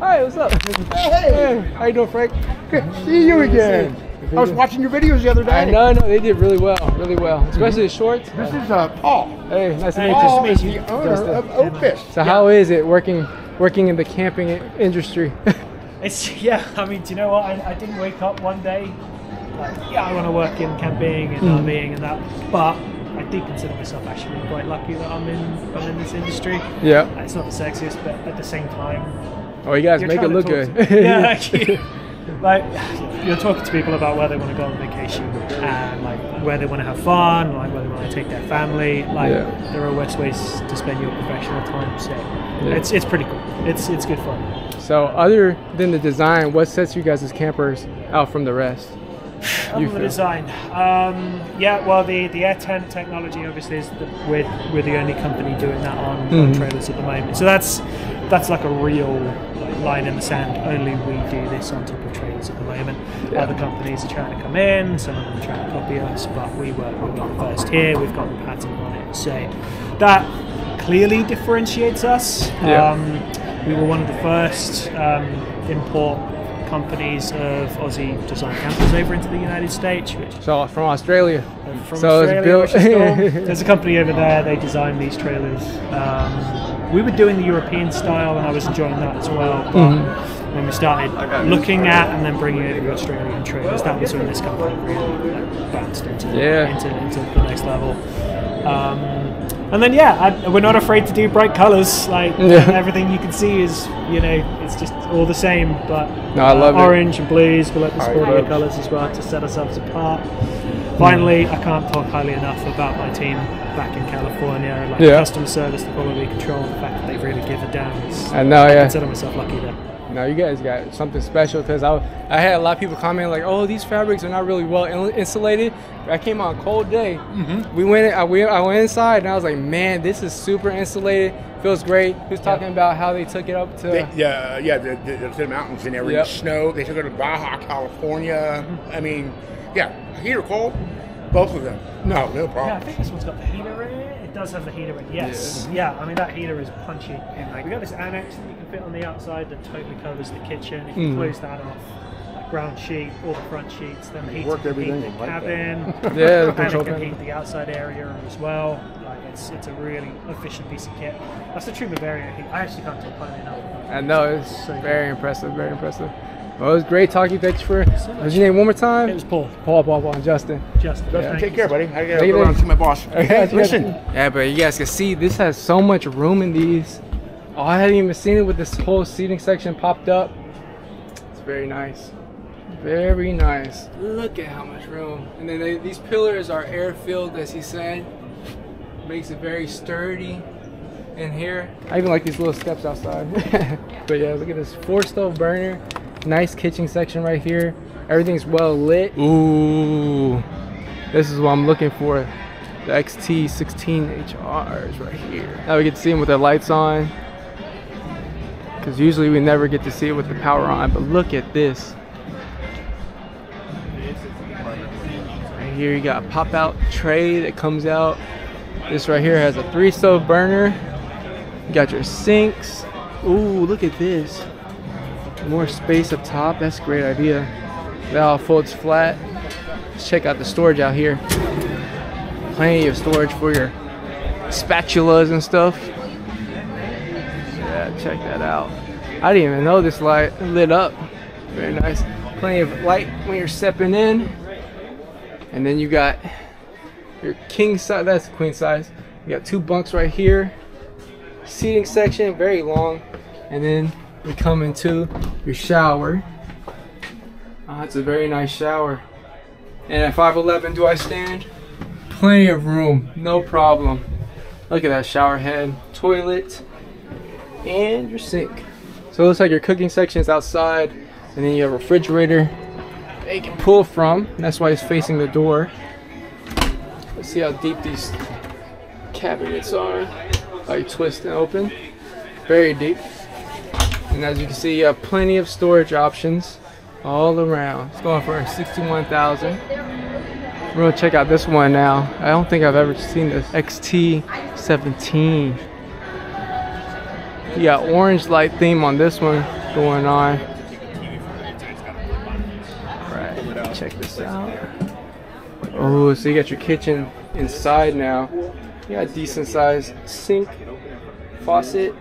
Hi, what's up? Hey, how you doing, Frank? good to see you again. I was watching your videos the other day. I know, no, they did really well, really well, especially the shorts. This is uh, Paul. Hey, nice to meet you. Paul you. is the owner Justin. of Opus. So how is it working working in the camping industry? It's yeah. I mean, do you know what? I, I didn't wake up one day like, yeah, I want to work in camping and Mm. RVing and that. But I do consider myself actually quite lucky that I'm in I'm in this industry. yeah. It's not the sexiest, but at the same time, Oh, you guys you're make it look good. to- yeah, you- like you're talking to people about where they want to go on vacation and like where they want to have fun, like where they want to take their family. Like Yeah. there are always ways to spend your professional time. So Yeah. it's it's pretty cool. It's it's good fun. So other than the design, what sets you guys as campers out from the rest? On You the design, um, yeah. Well, the the air tent technology obviously is the, we're we're the only company doing that on, on Mhm. trailers at the moment. So that's that's like a real like, line in the sand. Only we do this on top of trailers at the moment. Yeah. Other companies are trying to come in. Some of them are trying to copy us, but we were we got first here. We've got the patent on it. So that clearly differentiates us. Yeah. Um, we were one of the first um, import companies of Aussie design campers over into the United States, which So from Australia. from So it's Australia, built- which is cool. There's a company over there. They design these trailers. Um, we were doing the European style, and I was enjoying that as well. But Mm-hmm. when we started looking at and then bringing over the Australian trailers, that was when this company really like, bounced into, Yeah. into into the next level. Um, and then yeah, I, we're not afraid to do bright colours. Like Yeah. everything you can see is you know it's just all the same. But No, I love it. orange and blues. We like the Alright, sportier folks. colours as well to set ourselves apart. Finally, I can't talk highly enough about my team back in California. Like Yeah. customer service, the quality control, the fact that they really give a damn. Is, I know, yeah. consider myself lucky there. No, you guys got something special because I, I had a lot of people comment like, "Oh, these fabrics are not really well in- insulated." I came on a cold day. Mm-hmm. We went. I went. I went inside and I was like, "Man, this is super insulated. Feels great." Who's was talking about how they took it up to. They, yeah, yeah, the, the, the, the mountains and everything. Yep. Snow. They took it to Baja, California. I mean, yeah, heat or cold, both of them. No, no problem. Yeah, I think this one's got the heater in it. It does have the heater in. it, Yes. Yeah. I mean that heater is punchy. Like we got this annex that you can fit on the outside that totally covers the kitchen. If you Mm. close that off, that ground sheet, all the front sheets, then the Worked can heat everything the like cabin. Yeah, the and it can heat the outside area as well. Like it's it's a really efficient piece of kit. That's the true Bavaria heat. I actually can't talk highly enough. about it. I know it's So very impressive. Very impressive. Well, it was great talking. Thanks for. What's your name one more time? It was Paul. Paul, Paul, Paul, and Justin. Just Justin, take care, buddy. I gotta Take it go around and see my boss. Okay, listen. Yeah, but you guys can see this has so much room in these. Oh, I hadn't even seen it with this whole seating section popped up. It's very nice. Very nice. Look at how much room. And then they, these pillars are air filled, as he said. Makes it very sturdy in here. I even like these little steps outside. but yeah, look at this four stove burner. Nice kitchen section right here. Everything's well lit. Ooh. This is what I'm looking for. The XT16HRs right here. Now we get to see them with the lights on. Because usually we never get to see it with the power on. But look at this. Right here you got a pop out tray that comes out. This right here has a three stove burner. You got your sinks. Ooh, look at this. More space up top. That's a great idea. That folds flat. Let's check out the storage out here. Plenty of storage for your spatulas and stuff. Yeah, check that out. I didn't even know this light lit up. Very nice. Plenty of light when you're stepping in. And then you got your king size, that's queen size. You got two bunks right here. Seating section, very long. And then we come into your shower. Ah, it's a very nice shower. And at 5'11 do I stand? Plenty of room, no problem. Look at that shower head, toilet, and your sink. So it looks like your cooking section is outside, and then you have a refrigerator that you can pull from. That's why it's facing the door. Let's see how deep these cabinets are. You twist and open. Very deep. And as you can see, you have plenty of storage options all around. It's going for 61,000. We're gonna check out this one now. I don't think I've ever seen this XT17. You got orange light theme on this one. going on. Right, check this out. Oh, so you got your kitchen inside now. You got a decent sized sink, faucet,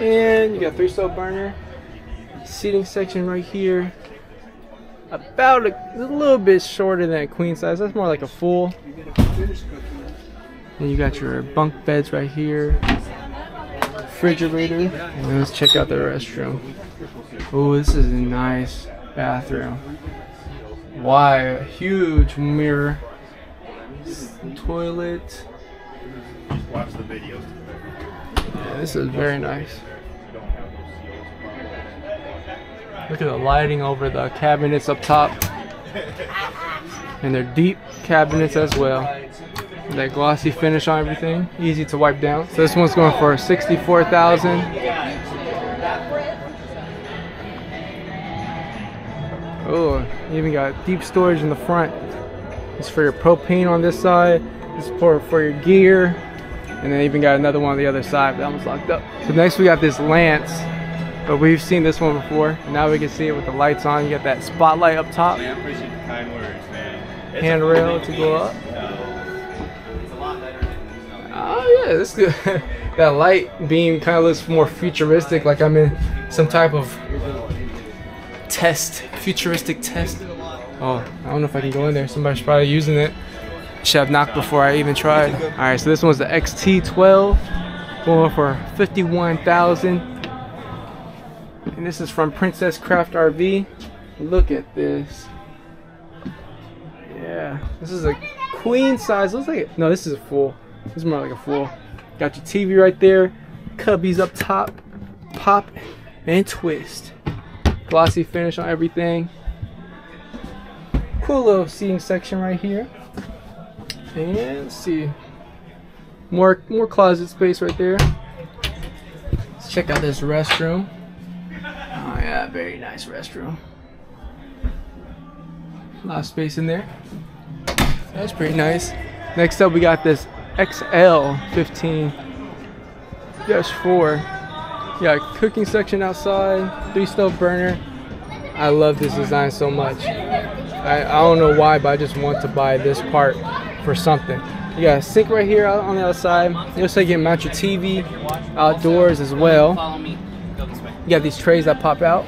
and you got three stove burner. Seating section right here. About a, a little bit shorter than a queen size. That's more like a full. Then you got your bunk beds right here. Refrigerator. And let's check out the restroom. Oh, this is a nice bathroom. Why? A huge mirror. Toilet. Watch the videos. This is very nice. Look at the lighting over the cabinets up top. And they're deep cabinets as well. That glossy finish on everything. Easy to wipe down. So this one's going for 64000 Oh, you even got deep storage in the front. It's for your propane on this side. It's for, for your gear. And then even got another one on the other side, but that one's locked up. So next we got this Lance. But we've seen this one before. And now we can see it with the lights on. You got that spotlight up top. Man, I appreciate the kind words, man. It's Handrail to go up. So, it's a lot better than Oh yeah, this good. that light beam kind of looks more futuristic, like I'm in some type of test, futuristic test. Oh, I don't know if I can go in there. Somebody's probably using it. Have knocked before I even tried. All right, so this one's the XT12, going for 51,000. And this is from Princess Craft RV. Look at this. Yeah, this is a queen size. Looks like it. No, this is a full. This is more like a full. Got your TV right there. Cubbies up top. Pop and twist. Glossy finish on everything. Cool little seating section right here. And see. More more closet space right there. Let's check out this restroom. Oh yeah, very nice restroom. A lot of space in there. That's pretty nice. Next up, we got this XL15 4. Yeah, cooking section outside, three stove burner. I love this design so much. I, I don't know why, but I just want to buy this part for something. You got a sink right here on the outside. You also get mount your TV outdoors as well. You got these trays that pop out.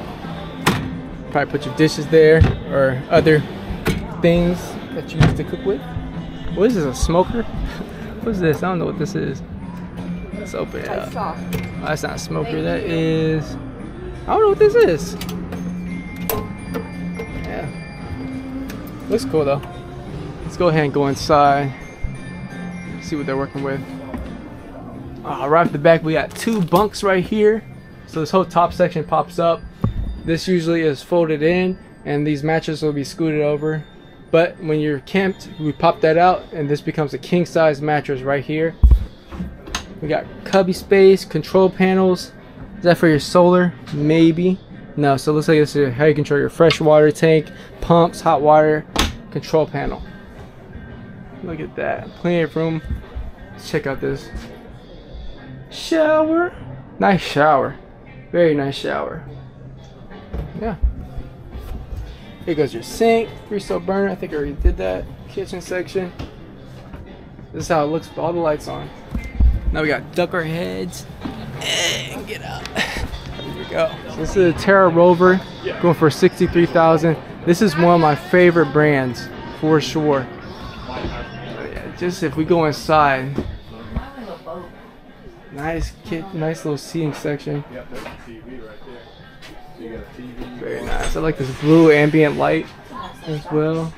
Probably put your dishes there or other things that you use to cook with. What is this, a smoker? what is this? I don't know what this is. Let's open it up. Oh, that's not a smoker, that is... I don't know what this is. Yeah. Looks cool though. Go ahead and go inside. See what they're working with. Uh, right off the back, we got two bunks right here. So this whole top section pops up. This usually is folded in and these mattresses will be scooted over. But when you're camped, we pop that out and this becomes a king size mattress right here. We got cubby space, control panels. Is that for your solar? Maybe. No, so it looks like this is how you control your fresh water tank, pumps, hot water, control panel. Look at that. Plenty of room. Let's check out this shower. Nice shower. Very nice shower. Yeah. Here goes your sink, three stove burner. I think I already did that. Kitchen section. This is how it looks with all the lights on. Now we got duck our heads and get out. Here we go. So this is a Terra Rover going for 63,000. This is one of my favorite brands for sure. Yeah, just if we go inside, nice kit, nice little seating section. Yep, there's a TV right there. So you got a TV. Very nice. I like this blue ambient light as well.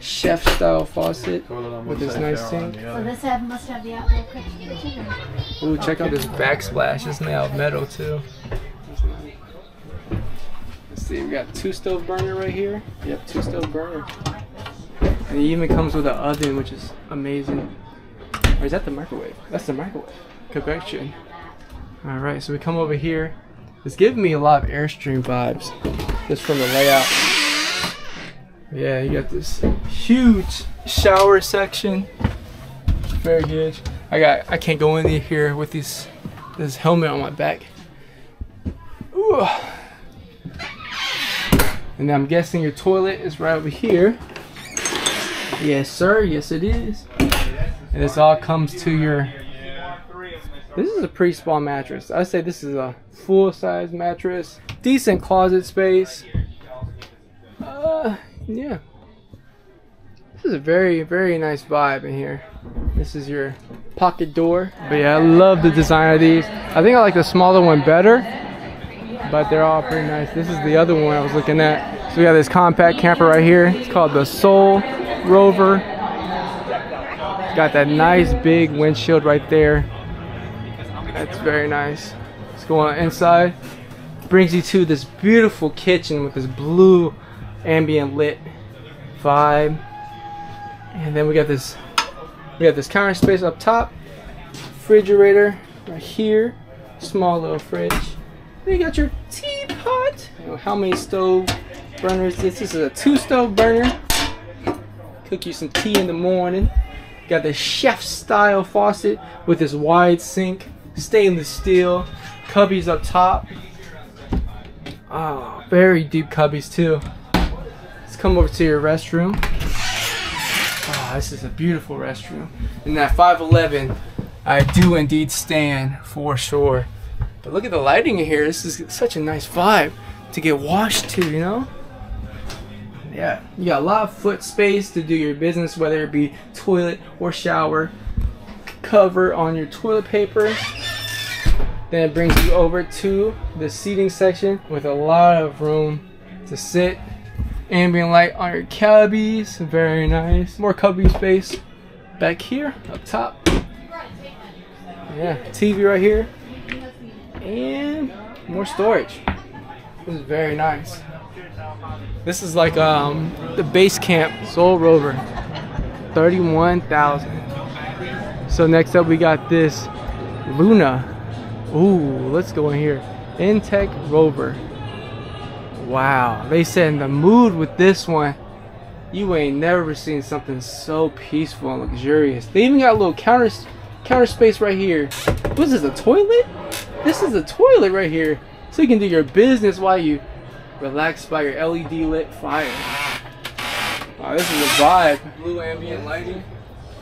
Chef style faucet with this nice sink. the this have, must have the outdoor kitchen. Ooh, check out this backsplash. It's made out of metal too. Let's see, we got two stove burner right here. Yep, two stove burner. And it even comes with an oven, which is amazing. Or is that the microwave? That's the microwave. Correction. All right, so we come over here. It's giving me a lot of Airstream vibes, just from the layout. Yeah, you got this huge shower section. Very huge. I got I can't go in here with this this helmet on my back. Ooh, And I'm guessing your toilet is right over here. Yes, sir. Yes, it is. And this all comes to your. This is a pre-small mattress. I say this is a full size mattress. Decent closet space. Uh, yeah. This is a very, very nice vibe in here. This is your pocket door. But yeah, I love the design of these. I think I like the smaller one better, but they're all pretty nice. This is the other one I was looking at. So we got this compact camper right here. It's called the Sol Rover. Got that nice big windshield right there. That's very nice. Let's go on inside. Brings you to this beautiful kitchen with this blue ambient lit vibe. And then we got this we got this counter space up top, refrigerator right here, small little fridge. Then you got your teapot. How many stove burners? This, this is a two stove burner. Cook you some tea in the morning. Got the chef style faucet with this wide sink, stainless steel, cubbies up top. Oh, very deep cubbies too. Let's come over to your restroom. Oh, this is a beautiful restroom. And that 511, I do indeed stand for sure. But look at the lighting in here. This is such a nice vibe to get washed to, you know? Yeah, you got a lot of foot space to do your business, whether it be toilet or shower. Cover on your toilet paper. Then it brings you over to the seating section with a lot of room to sit. Ambient light on your cubbies, very nice. More cubby space back here, up top. Yeah, TV right here. And more storage. This is very nice. This is like um the base camp Sol Rover. 31,000. So next up we got this Luna. Ooh, let's go in here. Intech Rover. Wow, they said in the mood with this one. You ain't never seen something so peaceful and luxurious. They even got a little counter counter space right here. What is this, a toilet? This is a toilet right here. So you can do your business while you relax by your LED lit fire. Wow, this is a vibe. Blue ambient lighting.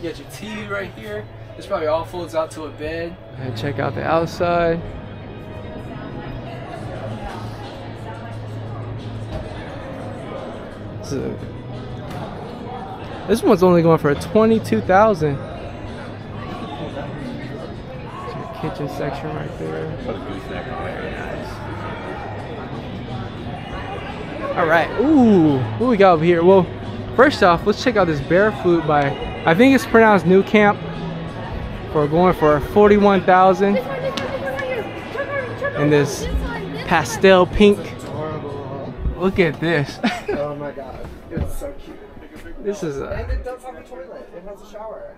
You got your TV right here. This probably all folds out to a bed. And check out the outside. This, this one's only going for 22000 kitchen section right there. Very nice. All right. Ooh, what we got over here? Well, first off, let's check out this Bear Barefoot by, I think it's pronounced New Camp. For going for 41,000 This one, this one, this one right here. Check her, check her. in this This one, this pastel pink. Look at this. Oh my god. It's so cute. this is a And it does have a toilet. It has a shower.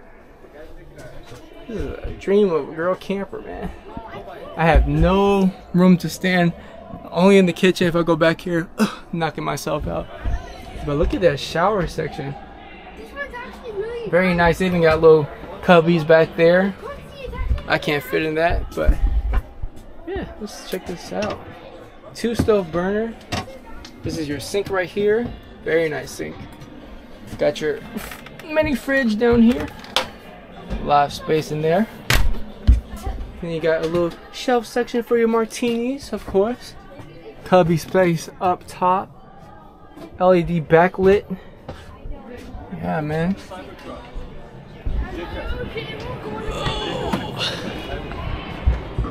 this is a dream of a girl camper, man. I have no room to stand. Only in the kitchen if I go back here, knocking myself out. But look at that shower section. This one's actually really Very nice. They even got little cubbies back there. Come see, it's actually I can't fit in that, but yeah, let's check this out. Two stove burner. This is your sink right here. Very nice sink. Got your mini fridge down here. A lot of space in there. Then you got a little shelf section for your martinis, of course. Cubby space up top. LED backlit. Yeah, man.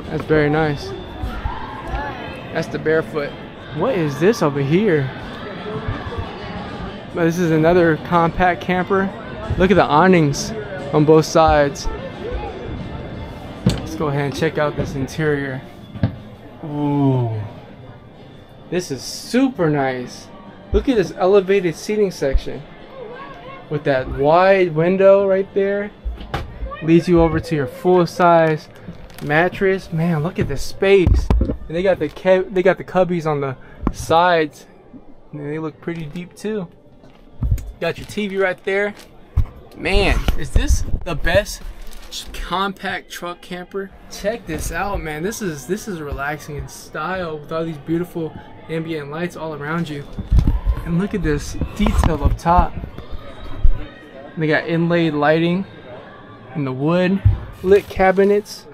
That's very nice. That's the barefoot. What is this over here? This is another compact camper. Look at the awnings on both sides. Let's go ahead and check out this interior. Ooh. This is super nice. Look at this elevated seating section. With that wide window right there. Leads you over to your full size mattress. Man, look at the space. And they got the they got the cubbies on the sides. And they look pretty deep too. Got your TV right there. Man, is this the best compact truck camper? Check this out, man. This is this is relaxing in style with all these beautiful ambient lights all around you. And look at this detail up top. They got inlaid lighting in the wood, lit cabinets.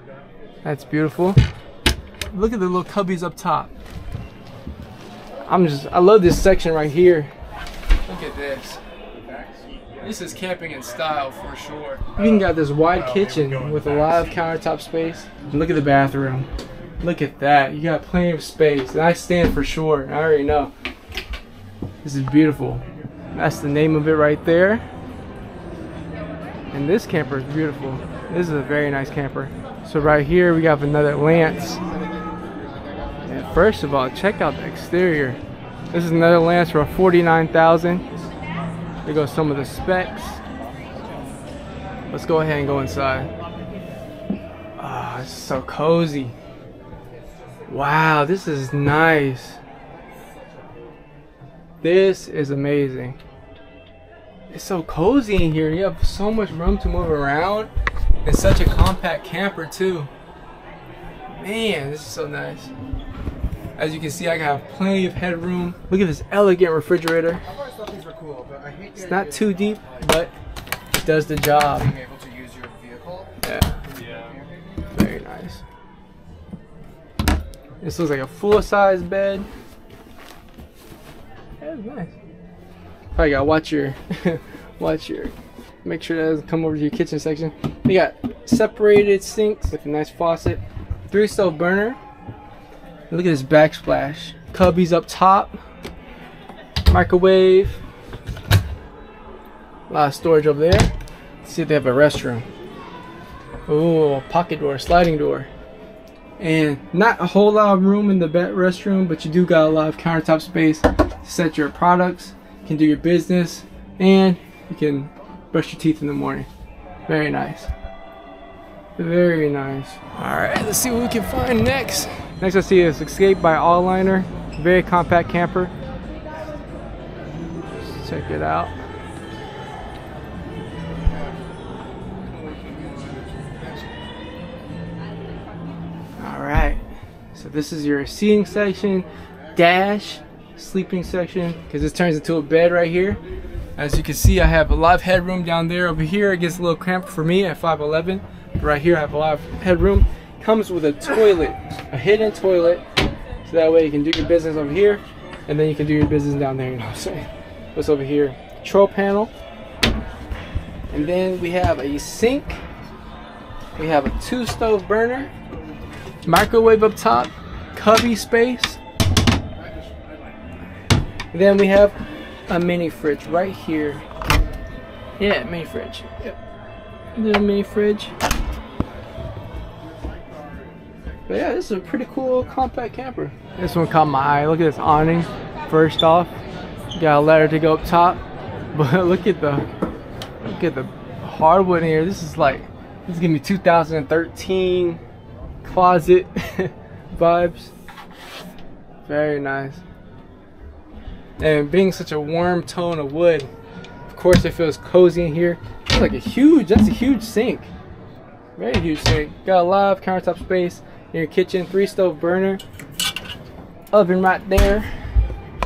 That's beautiful. Look at the little cubbies up top. I'm just, I love this section right here. Look at this. This is camping in style for sure. You even got this wide kitchen with a lot of countertop space. Look at the bathroom. Look at that. You got plenty of space. And I stand for sure. I already know. This is beautiful. That's the name of it right there. And this camper is beautiful. This is a very nice camper. So right here we got another Lance. And first of all, check out the exterior. This is another Lance for 49000 There goes some of the specs. Let's go ahead and go inside. Oh, it's so cozy. Wow, this is nice. This is amazing. It's so cozy in here. You have so much room to move around. It's such a compact camper too. Man, this is so nice. As you can see, I have plenty of headroom. Look at this elegant refrigerator. I always thought these were cool, but I hate the It's not too deep, but it does the job. This looks like a full-size bed. That's nice. Probably gotta watch your, watch your, make sure that doesn't come over to your kitchen section. You got separated sinks with a nice faucet, three stove burner. Look at this backsplash. Cubbies up top, microwave. A lot of storage over there. Let's see if they have a restroom. Oh, pocket door, sliding door. And not a whole lot of room in the restroom, but you do got a lot of countertop space to set your products, you can do your business, and you can brush your teeth in the morning. Very nice. Very nice. Alright, let's see what we can find next. Next I see is Ascape by Aliner. Very compact camper. Check it out. This is your seating section, dash, sleeping section, because this turns into a bed right here. As you can see, I have a lot of headroom down there. Over here, it gets a little cramped for me at 5'11". But right here, I have a lot of headroom. Comes with a toilet, a hidden toilet, so that way you can do your business over here, and then you can do your business down there. You know what I'm saying? What's over here? Control panel, and then we have a sink. We have a two stove burner microwave up top, cubby space. Then we have a mini fridge right here. Yeah, mini fridge. Yep. Little mini fridge. But yeah, this is a pretty cool compact camper. This one caught my eye. Look at this awning. First off, got a ladder to go up top. But look at the look at the hardwood here. This is like this is gonna be 2013 closet vibes. Very nice. And being such a warm tone of wood, of course it feels cozy in here. It's like a huge, that's a huge sink. Very huge sink. Got a lot of countertop space in your kitchen, three stove burner, oven right there,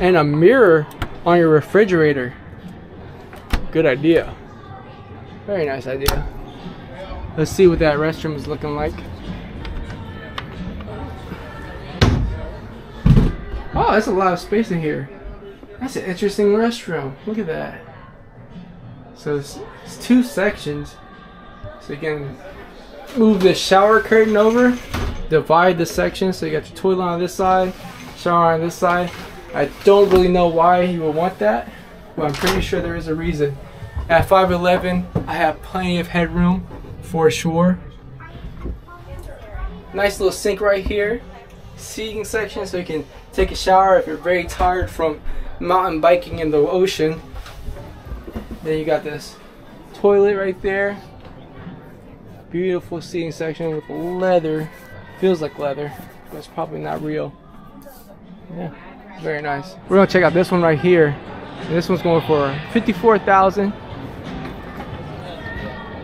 and a mirror on your refrigerator. Good idea. Very nice idea. Let's see what that restroom is looking like. Oh, that's a lot of space in here. That's an interesting restroom. Look at that. So it's, it's two sections. So you can move the shower curtain over, divide the section. So you got your toilet on this side, shower on this side. I don't really know why you would want that, but I'm pretty sure there is a reason. At 5'11", I have plenty of headroom for sure. Nice little sink right here. Seating section so you can take a shower if you're very tired from mountain biking in the ocean. Then you got this toilet right there. Beautiful seating section with leather. Feels like leather, but it's probably not real. Yeah, very nice. We're gonna check out this one right here. This one's going for 54,000.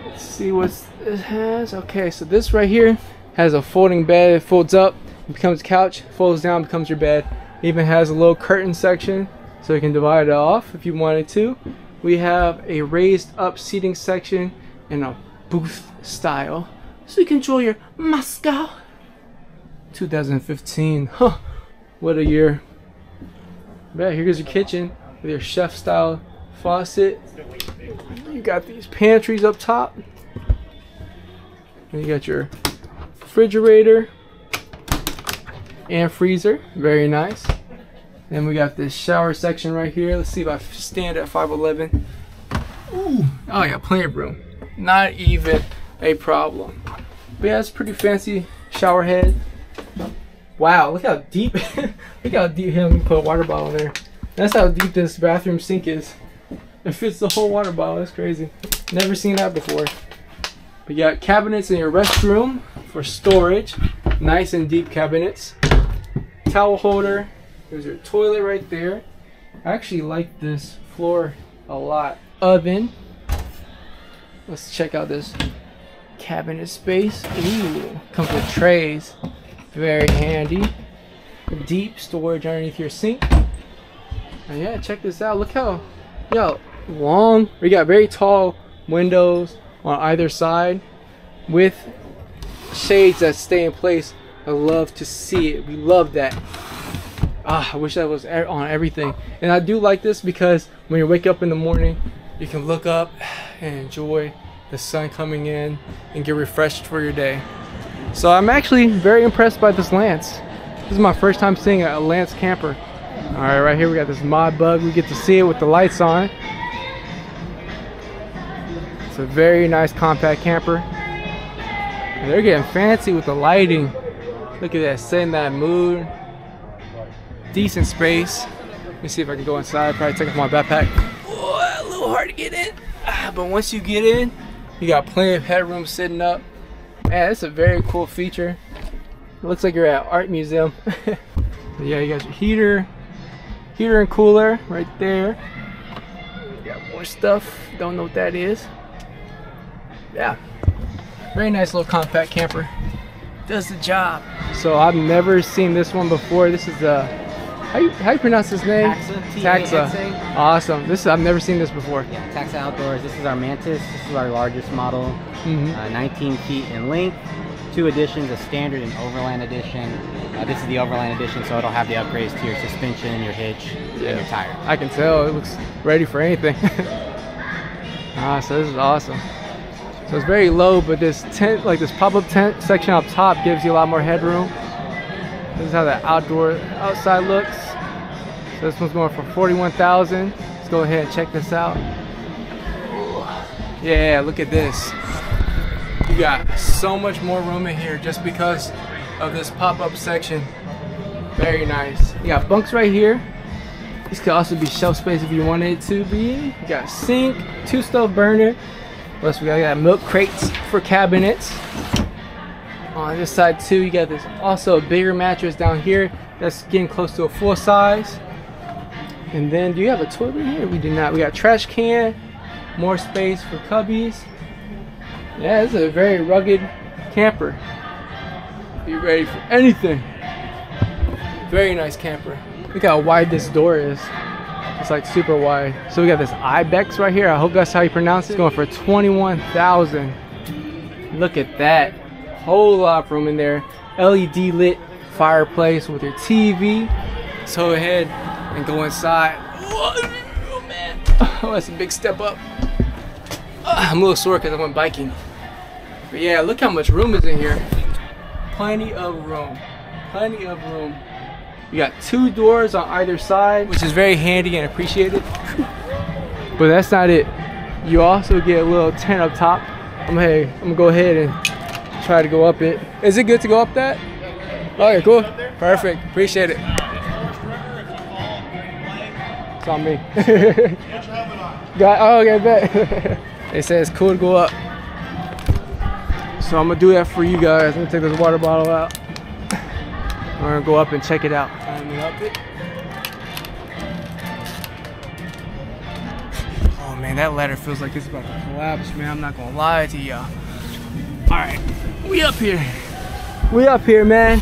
Let's see what it has. Okay, so this right here has a folding bed. It folds up, it becomes couch, folds down, becomes your bed. Even has a little curtain section so you can divide it off if you wanted to. We have a raised up seating section in a booth style, so you can enjoy your Moscow 2015. Huh, what a year! Yeah, here's your kitchen with your chef style faucet. You got these pantries up top. And you got your refrigerator and freezer. Very nice. Then we got this shower section right here. Let's see if I stand at 5'11. Ooh. Oh yeah, plenty of room. Not even a problem. But yeah, it's pretty fancy shower head. Wow, look how deep look how deep here, let me put a water bottle in there. That's how deep this bathroom sink is. It fits the whole water bottle. That's crazy. Never seen that before. But you got cabinets in your restroom for storage. Nice and deep cabinets. Towel holder. There's your toilet right there. I actually like this floor a lot. Oven. Let's check out this cabinet space. Ooh, comes with trays. Very handy. Deep storage underneath your sink. And yeah, check this out. Look how, yo, long. We got very tall windows on either side with shades that stay in place. I love to see it. We love that. Ah, I wish that was on everything. And I do like this because when you wake up in the morning, you can look up and enjoy the sun coming in and get refreshed for your day. So I'm actually very impressed by this Lance. This is my first time seeing a Lance camper. All right, right here we got this MODBUG. We get to see it with the lights on. It's a very nice compact camper. And they're getting fancy with the lighting. Look at that, setting that mood. Decent space. Let me see if I can go inside. Probably take off my backpack. A little hard to get in. Ah, but once you get in, you got plenty of headroom sitting up. Man, that's a very cool feature. It looks like you're at art museum. Yeah, you got your heater, heater and cooler right there. You got more stuff. Don't know what that is. Yeah, very nice little compact camper. Does the job. So I've never seen this one before. This is a how you how you pronounce his name? Taxa, Taxa. Awesome. This is, I've never seen this before. Yeah, Taxa Outdoors. This is our Mantis. This is our largest model, Mhm. uh, 19 feet in length. Two editions, a standard and overland edition. Uh, this is the overland edition, so it'll have the upgrades to your suspension, your hitch, and your tire. I can tell it looks ready for anything. ah, so this is awesome. So it's very low, but this tent, like this pop-up tent section up top, gives you a lot more headroom. This is how the outdoor outside looks. So this one's going for 41,000. Let's go ahead and check this out. Yeah, look at this. You got so much more room in here just because of this pop-up section. Very nice. You got bunks right here. This could also be shelf space if you wanted it to be. You got sink, two stove burner. Got? We got milk crates for cabinets. On this side too, you got this also a bigger mattress down here that's getting close to a full size. And then, do you have a toilet here? We do not. We got trash can, more space for cubbies. Yeah, this is a very rugged camper. Be ready for anything. Very nice camper. Look how wide this door is. It's like super wide. So we got this Ibex right here. I hope that's how you pronounce it. It's going for 21,000. Look at that. Whole lot of room in there. LED lit fireplace with your TV. Let's go ahead and go inside. Oh man. Oh, that's a big step up. Ah, I'm a little sore because I went biking. But yeah, look how much room is in here. Plenty of room. Plenty of room. You got two doors on either side, which is very handy and appreciated. but that's not it. You also get a little tent up top. I'm hey, I'm gonna go ahead and try to go up it. Is it good to go up that? Oh, okay, cool. Perfect. Appreciate it. It's on me. Got, oh, okay, bet. they say it's cool to go up. So I'm gonna do that for you guys. I'm gonna take this water bottle out. We're gonna go up and check it out. Climbing up it. Oh man, that ladder feels like it's about to collapse, man. I'm not gonna lie to y'all. Alright, we up here. We up here, man.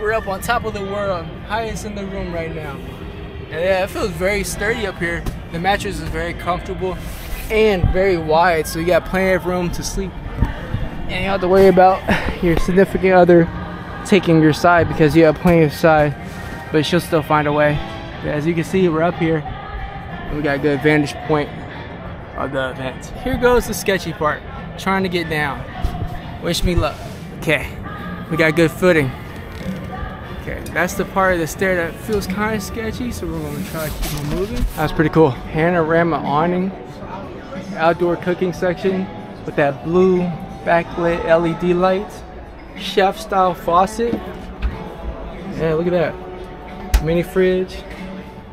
We're up on top of the world, um, highest in the room right now. And yeah, it feels very sturdy up here. The mattress is very comfortable and very wide, so you got plenty of room to sleep. And you don't have to worry about your significant other taking your side because you have plenty of side, but she'll still find a way. But as you can see, we're up here. We got a good vantage point of the event. Here goes the sketchy part, trying to get down. Wish me luck. Okay, we got good footing. Okay, that's the part of the stair that feels kind of sketchy, so we're gonna try to keep moving. That's pretty cool. Panorama awning, outdoor cooking section with that blue backlit LED light, chef style faucet. Yeah, look at that. Mini fridge.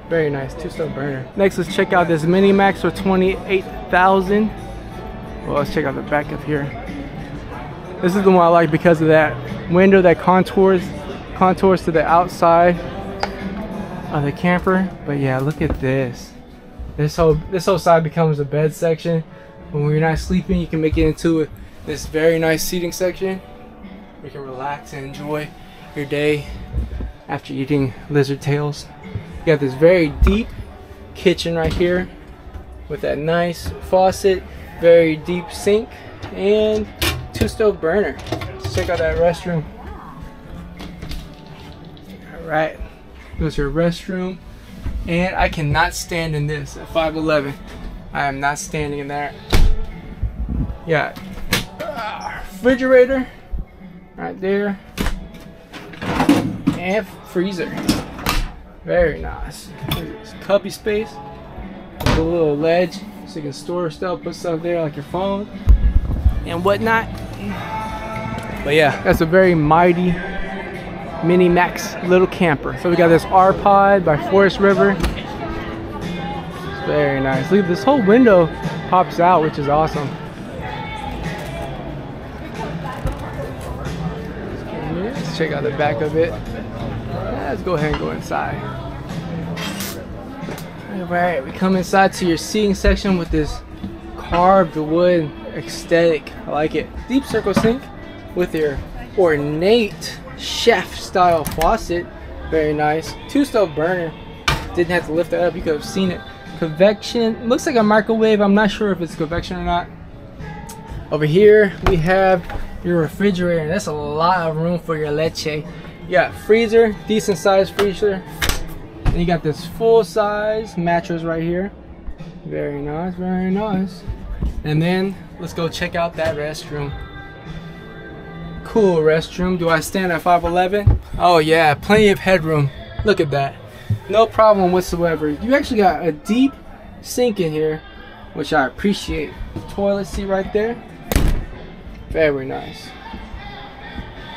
Very nice, two stove burner. Next, let's check out this Mini Max for 28,000. Well, let's check out the back up here. This is the one I like because of that window that contours contours to the outside of the camper. But yeah, look at this. This whole this whole side becomes a bed section. When you're not sleeping, you can make it into this very nice seating section. You can relax and enjoy your day after eating lizard tails. You got this very deep kitchen right here with that nice faucet, very deep sink, and two stove burner. Let's check out that restroom. All right, goes your restroom, and I cannot stand in this at 5'11". I am not standing in that. Yeah, ah, refrigerator right there, and freezer. Very nice. Cubby space. With a little ledge so you can store stuff, put stuff there like your phone and whatnot. But yeah, that's a very mighty Mini Max little camper. So we got this R Pod by Forest River. It's very nice. Look, this whole window pops out, which is awesome. Check out the back of it. Let's go ahead and go inside. Alright, we come inside to your seating section with this carved wood aesthetic. I like it. Deep circle sink with your ornate chef style faucet. Very nice. Two stove burner. Didn't have to lift that up. You could have seen it. Convection. Looks like a microwave. I'm not sure if it's convection or not. Over here we have your refrigerator. That's a lot of room for your leche. You got freezer, decent sized freezer. And you got this full size mattress right here. Very nice, very nice. And then let's go check out that restroom. Cool restroom. Do I stand at 5'11"? Oh yeah, plenty of headroom. Look at that. No problem whatsoever. You actually got a deep sink in here, which I appreciate. Toilet seat right there. Very nice.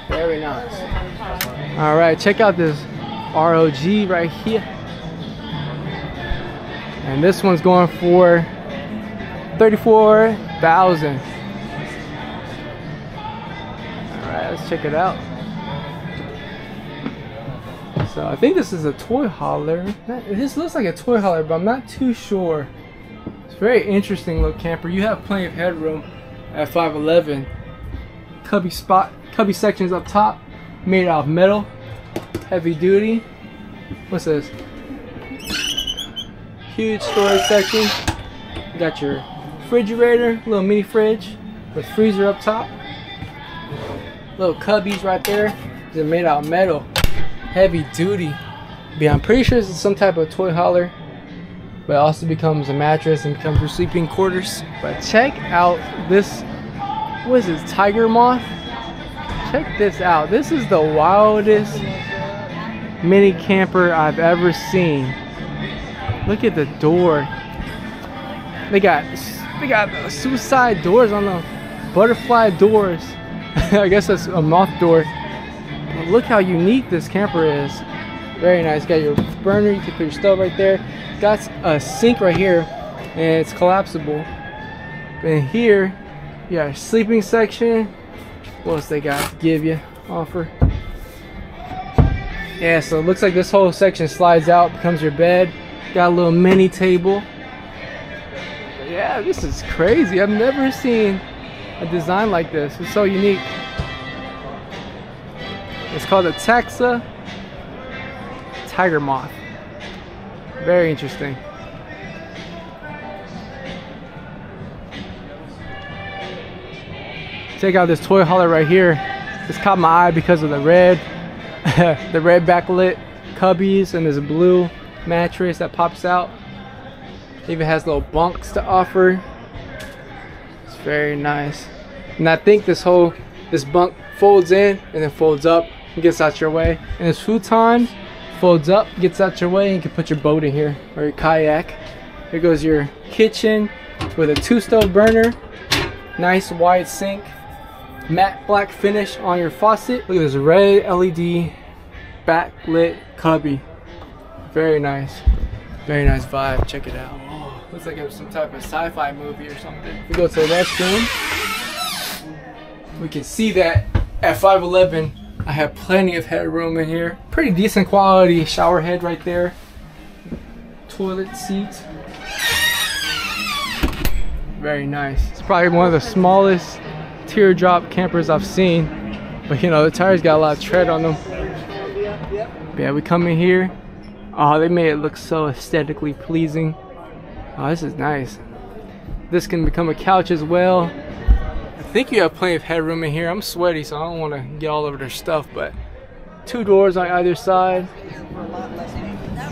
Very nice. All right, check out this ROG right here. And this one's going for 34,000. All right, let's check it out. So I think this is a toy hauler. This looks like a toy hauler, but I'm not too sure. It's very interesting little camper. You have plenty of headroom at 5'11". Cubby spot, cubby sections up top, made out of metal, heavy duty. What's this? Huge storage section. You got your refrigerator, little mini fridge with freezer up top. Little cubbies right there. They're made out of metal, heavy duty. But I'm pretty sure this is some type of toy hauler, but it also becomes a mattress and becomes your sleeping quarters. But check out this. What is this? Tiger moth. Check this out. This is the wildest mini camper I've ever seen. Look at the door. They got they got suicide doors on the butterfly doors. I guess that's a moth door. But look how unique this camper is. Very nice. Got your burner. You can put your stove right there. Got a sink right here, and it's collapsible. And here, a sleeping section. What else they got to give you? Offer. Yeah, so it looks like this whole section slides out, becomes your bed. Got a little mini table. Yeah, this is crazy. I've never seen a design like this. It's so unique. It's called a Taxa Tiger Moth. Very interesting. Check out this toy hauler right here. This caught my eye because of the red, the red backlit cubbies and this blue mattress that pops out. Even has little bunks to offer. It's very nice. And I think this whole this bunk folds in and then folds up and gets out your way. And this futon folds up, gets out your way, and you can put your boat in here or your kayak. Here goes your kitchen with a two stove burner, nice wide sink, matte black finish on your faucet. Look at this red LED backlit cubby. Very nice. Very nice vibe. Check it out. Oh, looks like it was some type of sci-fi movie or something. We go to the restroom. We can see that at 5'11 I have plenty of headroom in here. Pretty decent quality shower head right there. Toilet seat. Very nice. It's probably one of the smallest teardrop campers I've seen. But you know, the tires got a lot of tread on them. But yeah, we come in here. Oh, they made it look so aesthetically pleasing. Oh, this is nice. This can become a couch as well. I think you have plenty of headroom in here. I'm sweaty, so I don't want to get all over their stuff, but two doors on either side.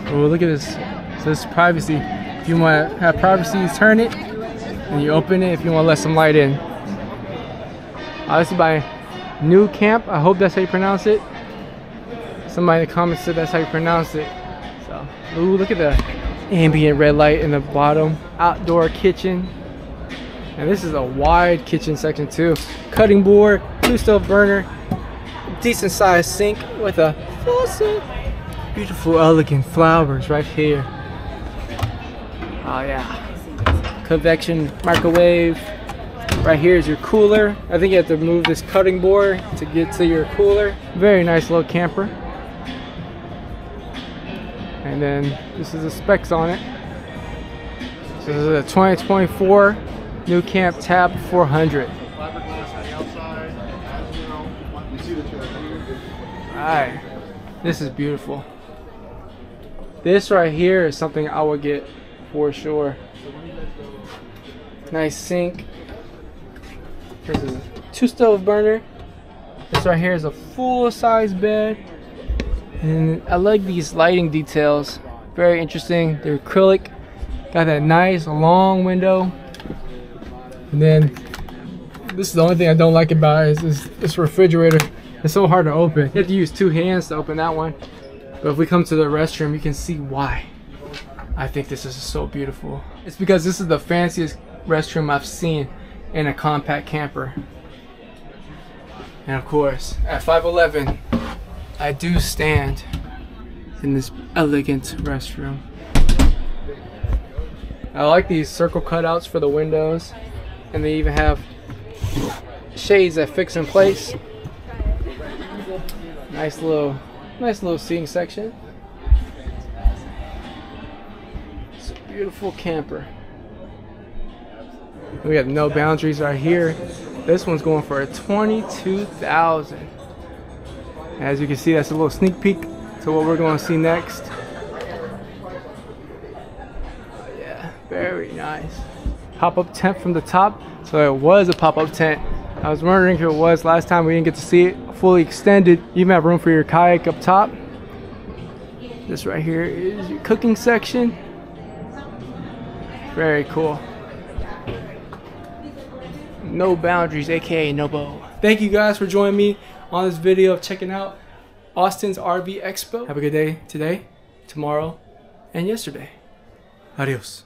Oh, look at this. So this is privacy. If you want to have privacy, turn it, and you open it if you want to let some light in. Oh, this is by nüCamp. I hope that's how you pronounce it. Somebody in the comments said that's how you pronounce it. So, ooh, look at the ambient red light in the bottom. Outdoor kitchen. And this is a wide kitchen section too. Cutting board, two stove burner, decent sized sink with a faucet. Beautiful, elegant flowers right here. Oh yeah. Convection microwave. Right here is your cooler. I think you have to move this cutting board to get to your cooler. Very nice little camper. And then this is the specs on it. This is a 2024 New Camp T@B 400. Fiberglass on the outside, you know, you see the chair. Alright. This is beautiful. This right here is something I would get for sure. Nice sink. This is a two stove burner. This right here is a full size bed. And I like these lighting details. Very interesting. They're acrylic. Got that nice long window. And then this is the only thing I don't like about it is this, this refrigerator. It's so hard to open. You have to use two hands to open that one. But if we come to the restroom, you can see why. I think this is so beautiful. It's because this is the fanciest restroom I've seen in a compact camper. And of course, at 5'11", I do stand in this elegant restroom. I like these circle cutouts for the windows. And they even have shades that fix in place. Nice little, nice little seating section. It's a beautiful camper. We have no boundaries right here. This one's going for a 22,000. As you can see, that's a little sneak peek to what we're going to see next. Yeah, very nice. Pop-up tent from the top. So it was a pop-up tent. I was wondering if it was last time. We didn't get to see it fully extended. You even have room for your kayak up top. This right here is your cooking section. Very cool. No boundaries, aka NoBo. Thank you guys for joining me on this video of checking out Austin's RV Expo. Have a good day today, tomorrow, and yesterday. Adios.